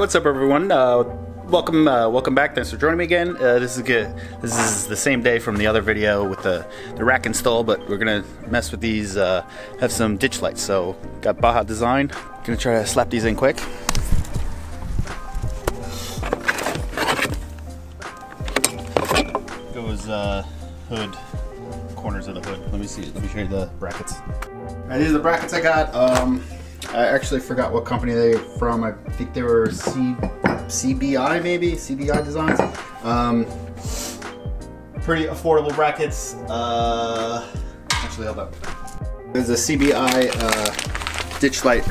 what's up, everyone? Uh, welcome, uh, welcome back. Thanks for joining me again. Uh, this is good. This is the same day from the other video with the the rack install, but we're gonna mess with these. Uh, have some ditch lights. So got Baja Design. Gonna try to slap these in quick. Goes uh, hood, corners of the hood. Let me see. Let me show you the brackets. These are the brackets I got. Um, I actually forgot what company they were from. I think they were C, CBI maybe, CBI Designs. Um, pretty affordable brackets. Uh, actually, hold up. There's a CBI uh, ditch light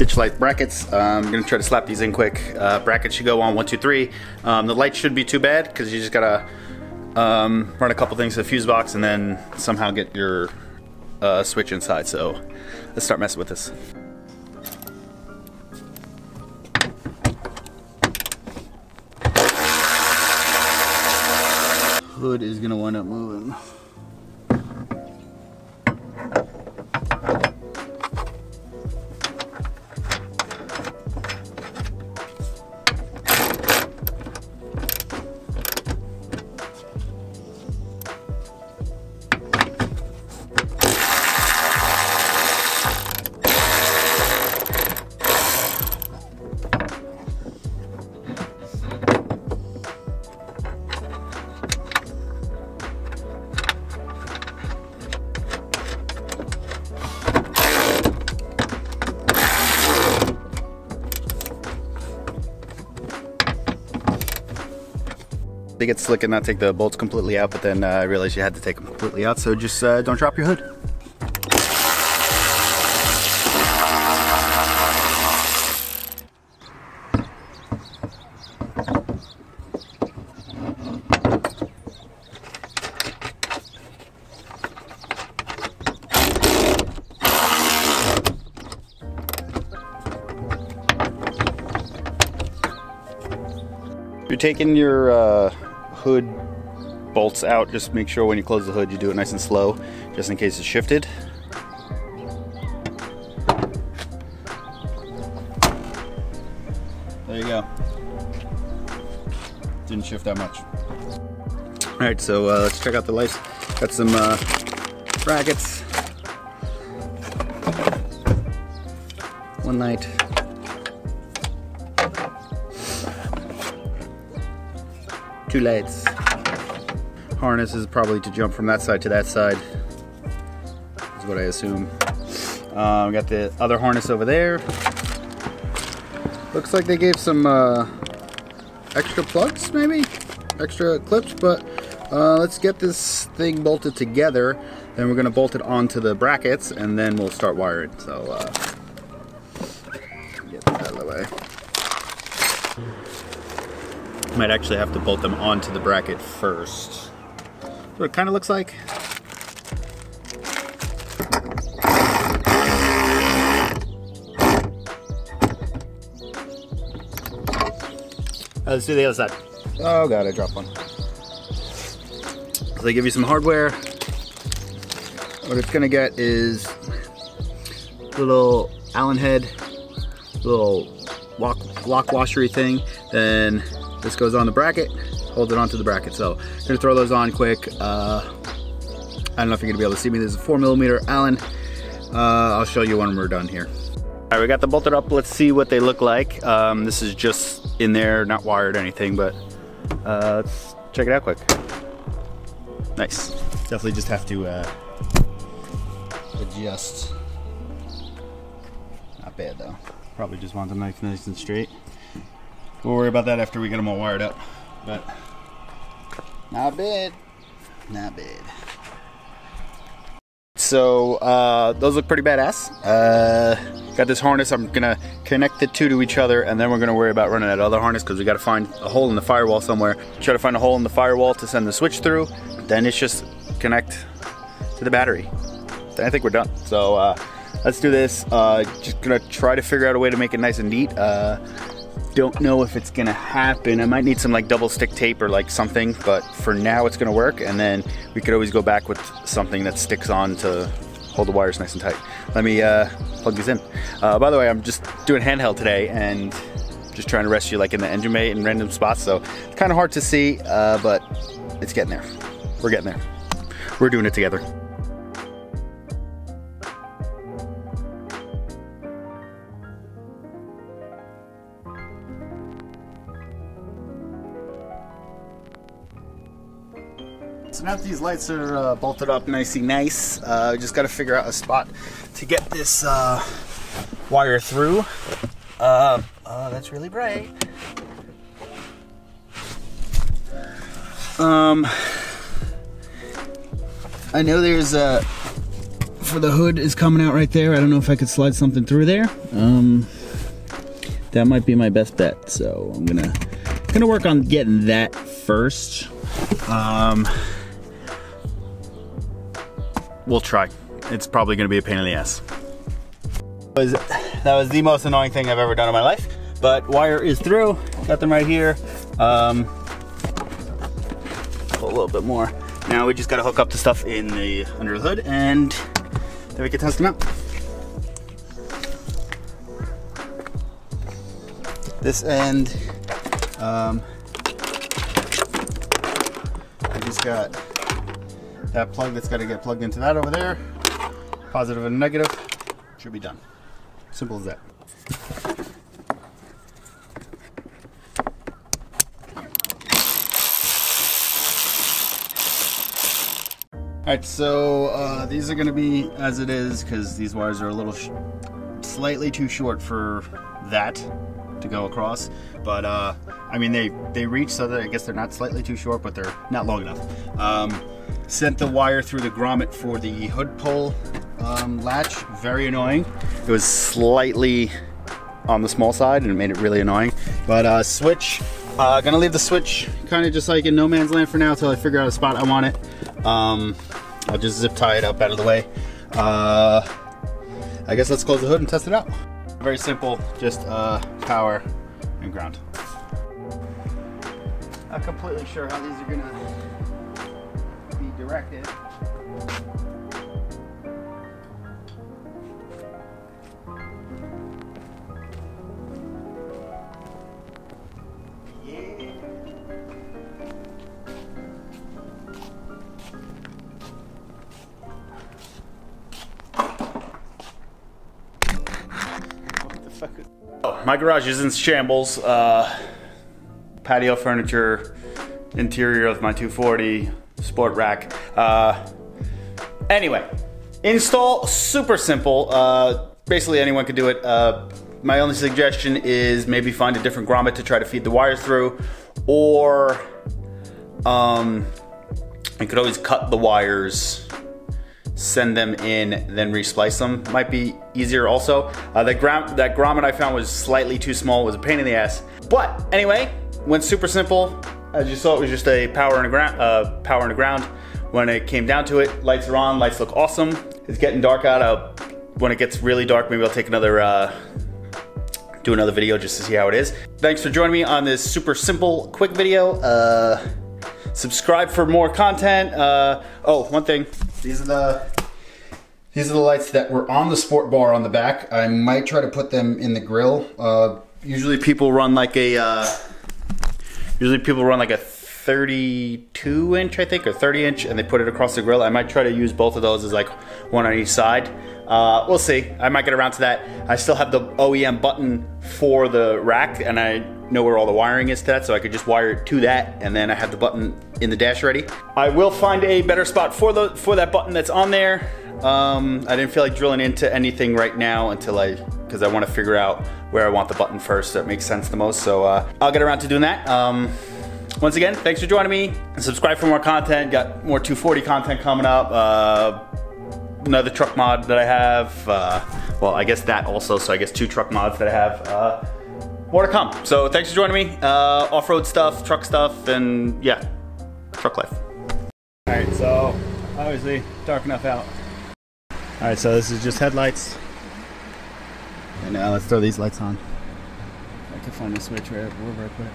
ditch light brackets. Um, I'm gonna try to slap these in quick. Uh, brackets should go on one, two, three. Um, the light should be too bad because you just gotta um, run a couple things to the fuse box and then somehow get your uh, switch inside. So let's start messing with this. Hood is gonna wind up moving. They get slick and not take the bolts completely out, but then uh, I realized you had to take them completely out, so just uh, don't drop your hood. You're taking your uh, hood bolts out. Just make sure when you close the hood you do it nice and slow, just in case it's shifted. There you go. Didn't shift that much. All right, so uh, let's check out the lights. Got some uh, brackets. One light. Two lights. Harness is probably to jump from that side to that side, is what I assume. Um, got the other harness over there. Looks like they gave some uh, extra plugs, maybe? Extra clips, but uh, let's get this thing bolted together. Then we're gonna bolt it onto the brackets and then we'll start wiring. So, uh, get that out of the way. Might actually have to bolt them onto the bracket first. What it kind of looks like. let's do the other side. Oh god, I dropped one. So they give you some hardware. What it's gonna get is a little Allen head, little lock, lock washery thing, then this goes on the bracket, hold it onto the bracket. So I'm gonna throw those on quick. Uh, I don't know if you're gonna be able to see me. There's a four millimeter Allen. Uh, I'll show you when we're done here. All right, we got them bolted up. Let's see what they look like. Um, this is just in there, not wired or anything, but uh, let's check it out quick. Nice. Definitely just have to uh, adjust. Not bad though. Probably just want the knife nice and straight. We'll worry about that after we get them all wired up. But not bad. Not bad. So uh, those look pretty badass. Uh, got this harness. I'm gonna connect the two to each other, and then we're gonna worry about running that other harness because we got to find a hole in the firewall somewhere. Try to find a hole in the firewall to send the switch through. Then it's just connect to the battery. Then I think we're done. So uh, let's do this. Uh, just gonna try to figure out a way to make it nice and neat. Don't know if it's gonna happen. I might need some like double stick tape or like something, but for now it's gonna work. And then we could always go back with something that sticks on to hold the wires nice and tight. Let me uh, plug these in. Uh, by the way, I'm just doing handheld today and just trying to rescue like in the engine bay in random spots. So it's kind of hard to see, uh, but it's getting there. We're getting there. We're doing it together. So now that these lights are uh, bolted up nicey nice, uh, just got to figure out a spot to get this uh, wire through. Uh, oh, that's really bright. Um, I know there's a for the hood is coming out right there. I don't know if I could slide something through there. Um, that might be my best bet. So I'm gonna gonna work on getting that first. Um, we'll try. It's probably gonna be a pain in the ass. That was the most annoying thing I've ever done in my life. But wire is through. Got them right here. Um, a little bit more. Now we just gotta hook up the stuff in the under the hood and then we can test them out. This end, um, I just got that plug that's gotta get plugged into that over there. Positive and negative, should be done. Simple as that. Alright, so uh, these are going to be as it is because these wires are a little slightly too short for that to go across. But uh, I mean, they, they reach so that I guess they're not slightly too short, but they're not long enough. Um, sent the wire through the grommet for the hood pull um, latch, very annoying. It was slightly on the small side and it made it really annoying. But uh, switch, uh, gonna leave the switch kind of just like in no man's land for now until I figure out a spot I want it. Um, I'll just zip tie it up out of the way. Uh, I guess let's close the hood and test it out. Very simple, just uh, power and ground. Not completely sure how these are gonna be directed. Oh, my garage is in shambles. Uh, patio furniture, interior of my 240, sport rack. Uh, anyway, install, super simple. Uh, basically anyone could do it. Uh, my only suggestion is maybe find a different grommet to try to feed the wires through, or um, you could always cut the wires send them in, then resplice them. Might be easier also. Uh, that, that grommet I found was slightly too small, it was a pain in the ass. But anyway, went super simple. As you saw, it was just a power and a ground. Uh, power and a ground. When it came down to it, lights are on, lights look awesome. It's getting dark out. I'll, when it gets really dark, maybe I'll take another, uh, do another video just to see how it is. Thanks for joining me on this super simple, quick video. Uh, subscribe for more content. Uh, oh, one thing. These are the these are the lights that were on the sport bar on the back. I might try to put them in the grill. Uh, usually people run like a uh, usually people run like a 32 inch I think or 30 inch and they put it across the grill. I might try to use both of those as like one on each side. Uh, we'll see. I might get around to that. I still have the OEM button for the rack and I know where all the wiring is to that so I could just wire it to that and then I have the button in the dash ready. I will find a better spot for the for that button that's on there. Um, I didn't feel like drilling into anything right now until I, because I want to figure out where I want the button first that makes sense the most. So uh, I'll get around to doing that. Um, once again, thanks for joining me. Subscribe for more content. Got more 240 content coming up. Uh, another truck mod that I have. Uh, well, I guess that also. So I guess two truck mods that I have. Uh, more to come. So thanks for joining me. Uh, off-road stuff, truck stuff, and yeah, truck life. All right, so obviously dark enough out. All right, so this is just headlights. Now let's throw these lights on. I can find the switch right wherever I put it.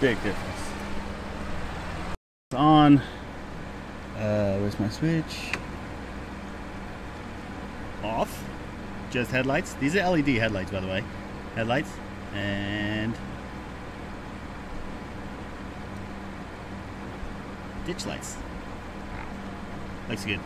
Big difference. It's on. Uh, where's my switch? Off. Just headlights. These are LED headlights, by the way. Headlights. And ditch lights. Looks good.